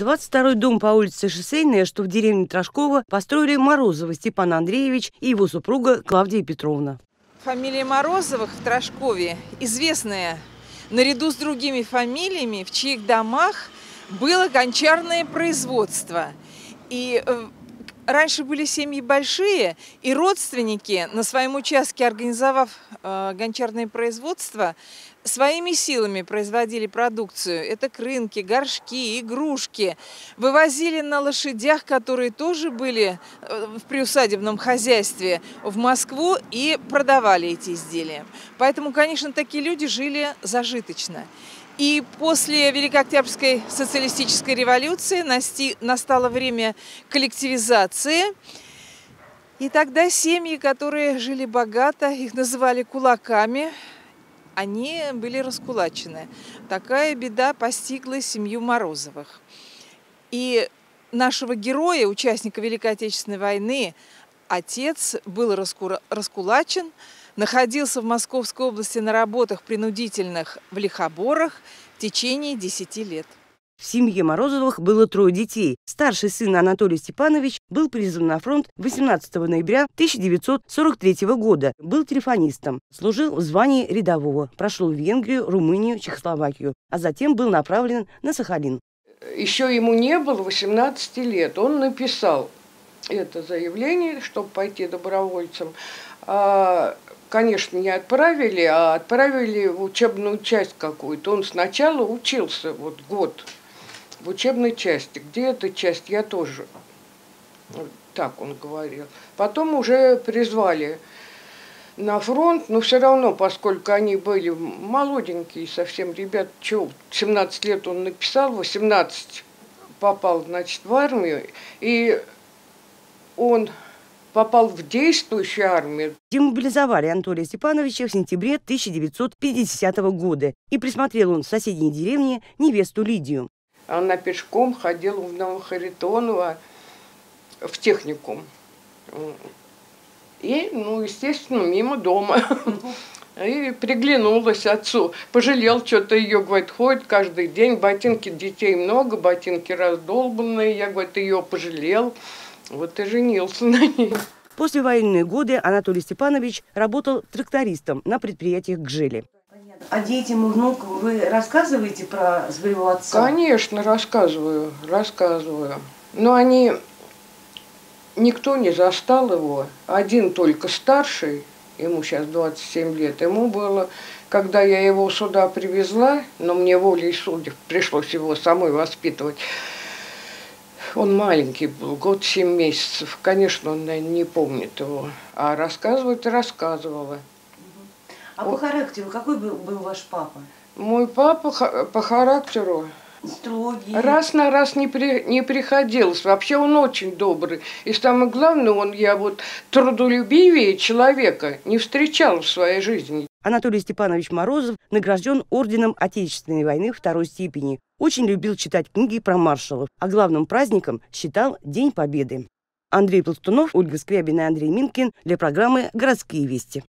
22-й дом по улице Шоссейная, что в деревне Трошкова, построили Морозова Степан Андреевич и его супруга Клавдия Петровна. Фамилия Морозовых в Трошкове известная наряду с другими фамилиями, в чьих домах было гончарное производство. И э, раньше были семьи большие, и родственники, на своем участке организовав э, гончарное производство, своими силами производили продукцию. Это крынки, горшки, игрушки. Вывозили на лошадях, которые тоже были э, в приусадебном хозяйстве, в Москву и продавали эти изделия. Поэтому, конечно, такие люди жили зажиточно. И после Великой Октябрьской социалистической революции настало время коллективизации. И тогда семьи, которые жили богато, их называли кулаками, они были раскулачены. Такая беда постигла семью Морозовых. И нашего героя, участника Великой Отечественной войны, отец был раскулачен, находился в Московской области на работах принудительных в Лихоборах в течение 10 лет. В семье Морозовых было трое детей. Старший сын Анатолий Степанович был призван на фронт 18 ноября 1943 года. Был телефонистом. Служил в звании рядового. Прошел в Венгрию, Румынию, Чехословакию. А затем был направлен на Сахалин. Еще ему не было 18 лет. Он написал это заявление, чтобы пойти добровольцем. А конечно, не отправили, а отправили в учебную часть какую-то. Он сначала учился вот год в учебной части. Где эта часть, я тоже. Так он говорил. Потом уже призвали на фронт, но все равно, поскольку они были молоденькие совсем, ребят, что, 17 лет он написал, 18 попал, значит, в армию, и он попал в действующую армию. Демобилизовали Анатолия Степановича в сентябре 1950 года, и присмотрел он в соседней деревне невесту Лидию. Она пешком ходила в Новохаритоново в техникум. И, ну, естественно, мимо дома. И приглянулась отцу. Пожалел что-то ее, говорит, ходит каждый день. Ботинки детей много, ботинки раздолбанные. Я, говорит, ее пожалел. Вот и женился на ней. После военные годы Анатолий Степанович работал трактористом на предприятиях «Гжели». А детям и внукам вы рассказываете про своего отца? Конечно, рассказываю, рассказываю. Но они... Никто не застал его. Один только старший, ему сейчас 27 лет, ему было, когда я его сюда привезла, но мне волей судеб пришлось его самой воспитывать, он маленький был, год семь месяцев. Конечно, он, наверное, не помнит его. А рассказывать рассказывала. А по характеру какой был, был ваш папа? Мой папа по характеру Строгий. Раз на раз не, при, не приходилось. Вообще он очень добрый. И самое главное, он я вот трудолюбивее человека не встречал в своей жизни. Анатолий Степанович Морозов награжден орденом Отечественной войны второй степени. Очень любил читать книги про маршалов, а главным праздником считал День Победы. Андрей Пластунов, Ольга Скрябина и Андрей Минкин для программы «Городские вести».